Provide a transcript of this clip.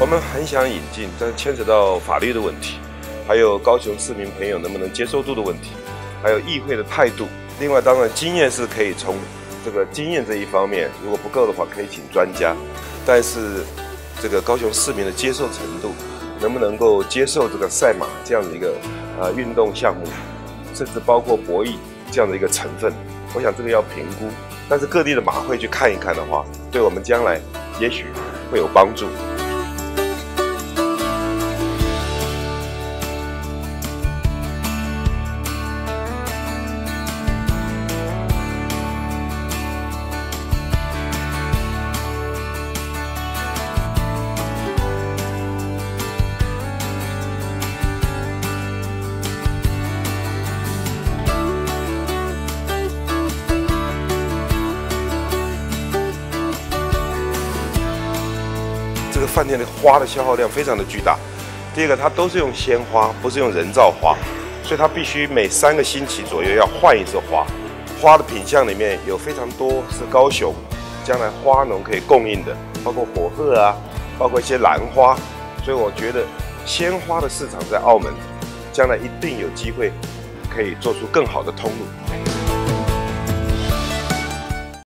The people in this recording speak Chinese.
我们很想引进，但牵扯到法律的问题，还有高雄市民朋友能不能接受度的问题，还有议会的态度。另外，当然经验是可以从这个经验这一方面，如果不够的话，可以请专家。但是这个高雄市民的接受程度，能不能够接受这个赛马这样的一个呃运动项目，甚至包括博弈这样的一个成分，我想这个要评估。但是各地的马会去看一看的话，对我们将来也许会有帮助。个饭店的花的消耗量非常的巨大。第一个，它都是用鲜花，不是用人造花，所以它必须每三个星期左右要换一次花。花的品相里面有非常多是高雄将来花农可以供应的，包括火鹤啊，包括一些兰花。所以我觉得鲜花的市场在澳门将来一定有机会可以做出更好的通路。